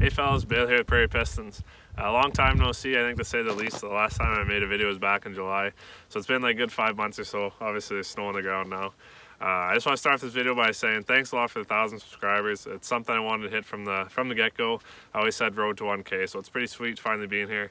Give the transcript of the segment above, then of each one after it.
Hey fellas, Bill here with Prairie Pistons. A uh, long time no see, I think to say the least. The last time I made a video was back in July. So it's been like good five months or so. Obviously there's snow on the ground now. Uh, I just want to start this video by saying thanks a lot for the thousand subscribers. It's something I wanted to hit from the from the get-go. I always said road to 1K, so it's pretty sweet finally being here.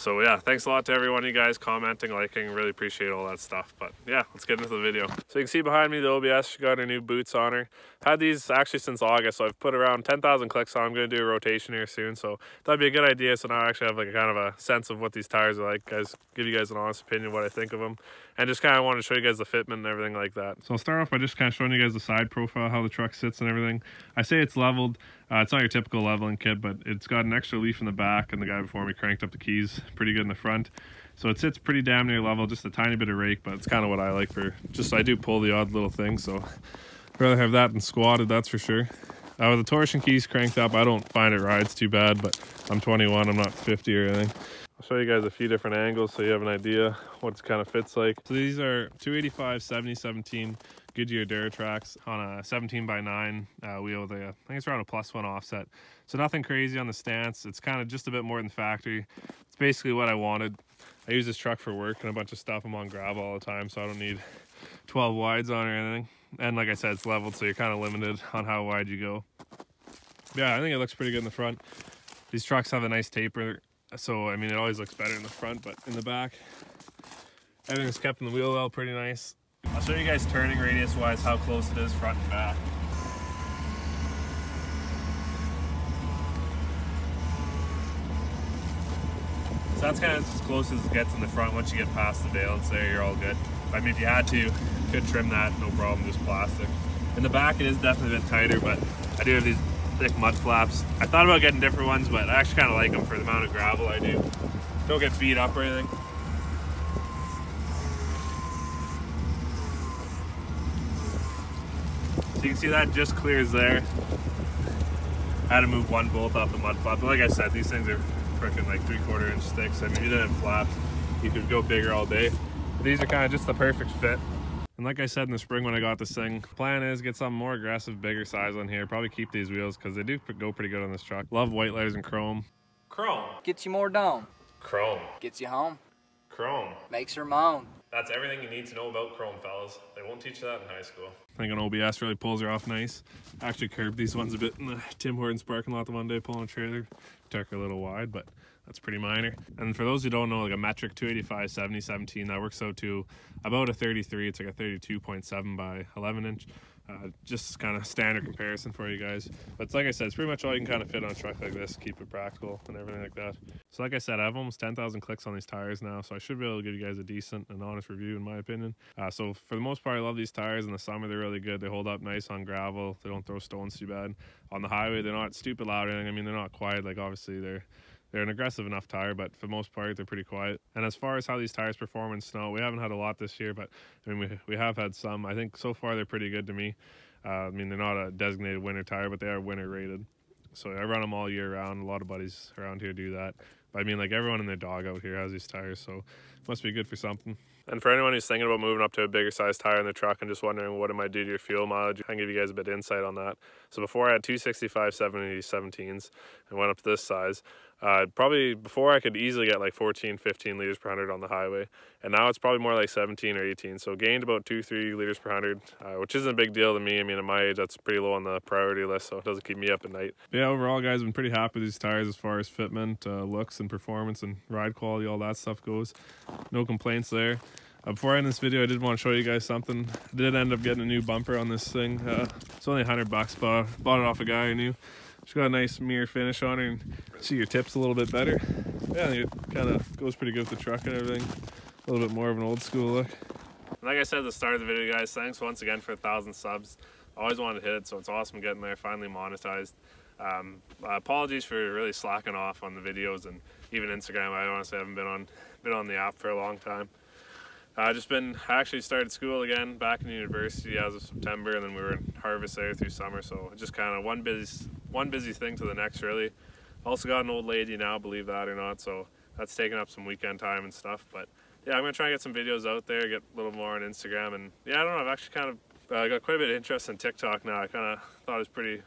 So yeah, thanks a lot to everyone you guys commenting, liking, really appreciate all that stuff. But yeah, let's get into the video. So you can see behind me the OBS, she got her new boots on her. Had these actually since August, so I've put around 10,000 clicks on. I'm gonna do a rotation here soon, so that'd be a good idea. So now I actually have like a kind of a sense of what these tires are like. Guys, give you guys an honest opinion what I think of them. And just kind of want to show you guys the fitment and everything like that. So I'll start off by just kind of showing you guys the side profile, how the truck sits and everything. I say it's leveled. Uh, it's not your typical leveling kit, but it's got an extra leaf in the back, and the guy before me cranked up the keys pretty good in the front. So it sits pretty damn near level, just a tiny bit of rake, but it's kind of what I like for, just I do pull the odd little thing, so I'd rather have that than squatted, that's for sure. Uh, with the torsion keys cranked up, I don't find it rides too bad, but I'm 21, I'm not 50 or anything. I'll show you guys a few different angles so you have an idea what it kind of fits like. So these are 285 70 17 Goodyear Duratracs on a 17 by 9 uh, wheel with a, I think it's around a plus one offset. So nothing crazy on the stance. It's kind of just a bit more than factory. It's basically what I wanted. I use this truck for work and a bunch of stuff. I'm on gravel all the time, so I don't need 12 wides on or anything. And like I said, it's leveled, so you're kind of limited on how wide you go. Yeah, I think it looks pretty good in the front. These trucks have a nice taper, so I mean, it always looks better in the front, but in the back, everything's kept in the wheel well pretty nice. I'll show you guys turning radius wise how close it is front and back. So that's kind of as close as it gets in the front. Once you get past the valence there, you're all good. I mean, if you had to, could trim that, no problem, just plastic. In the back, it is definitely a bit tighter, but I do have these thick mud flaps. I thought about getting different ones, but I actually kind of like them for the amount of gravel I do. Don't get beat up or anything. So you can see that just clears there. I had to move one bolt off the mud flap. But like I said, these things are freaking like three quarter inch sticks. I mean, you didn't have flaps, you could go bigger all day. These are kind of just the perfect fit. And like I said in the spring when I got this thing, plan is get something more aggressive, bigger size on here. Probably keep these wheels because they do go pretty good on this truck. Love white letters and chrome. Chrome. Gets you more dome. Chrome. Gets you home. Chrome. Makes her moan. That's everything you need to know about chrome, fellas. They won't teach you that in high school. I think an OBS really pulls her off nice. Actually curbed these ones a bit in the Tim Hortons parking lot the one day pulling a trailer. Took her a little wide, but that's pretty minor. And for those who don't know, like a metric 285 70 17, that works out to about a 33. It's like a 32.7 by 11 inch. Uh, just kind of standard comparison for you guys. But it's like I said, it's pretty much all you can kind of fit on a truck like this, keep it practical and everything like that. So like I said, I have almost 10,000 clicks on these tires now, so I should be able to give you guys a decent and honest review in my opinion. Uh, so for the most part, I love these tires. In the summer, they're really good. They hold up nice on gravel. They don't throw stones too bad. On the highway, they're not stupid loud or anything. I mean, they're not quiet. Like obviously they're they're an aggressive enough tire, but for the most part, they're pretty quiet. And as far as how these tires perform in snow, we haven't had a lot this year, but I mean, we, we have had some. I think so far they're pretty good to me. Uh, I mean, they're not a designated winter tire, but they are winter rated. So I run them all year round. A lot of buddies around here do that. But I mean, like everyone in their dog out here has these tires, so must be good for something. And for anyone who's thinking about moving up to a bigger size tire in the truck and just wondering what it might do to your fuel mileage, I can give you guys a bit of insight on that. So before I had 265 70 17s and went up to this size, uh, probably before I could easily get like 14, 15 liters per hundred on the highway. And now it's probably more like 17 or 18. So gained about two, three liters per hundred, uh, which isn't a big deal to me. I mean, at my age, that's pretty low on the priority list. So it doesn't keep me up at night. Yeah, overall guys, I've been pretty happy with these tires as far as fitment, uh, looks and performance and ride quality, all that stuff goes. No complaints there. Uh, before I end this video, I did want to show you guys something. I did end up getting a new bumper on this thing. Uh, it's only 100 bucks, but bought it off a guy I knew. It's got a nice mirror finish on it and see your tips a little bit better. Yeah, it kind of goes pretty good with the truck and everything. A little bit more of an old school look. Like I said at the start of the video, guys, thanks once again for a thousand subs. Always wanted to hit it, so it's awesome getting there, finally monetized. Um, uh, apologies for really slacking off on the videos and even Instagram. I honestly haven't been on been on the app for a long time. I uh, just been I actually started school again back in university as of September, and then we were in harvest there through summer. So just kind of one busy one busy thing to the next, really. Also got an old lady now, believe that or not. So that's taking up some weekend time and stuff. But yeah, I'm gonna try and get some videos out there, get a little more on Instagram, and yeah, I don't know. I've actually kind of uh, got quite a bit of interest in TikTok now. I kind of thought it was pretty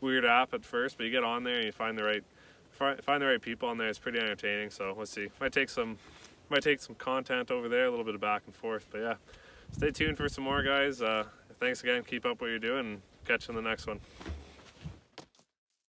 weird app at first, but you get on there and you find the right find the right people on there. It's pretty entertaining. So let's see. Might take some might take some content over there, a little bit of back and forth. But yeah, stay tuned for some more guys. Uh, thanks again. Keep up what you're doing. Catch you in the next one.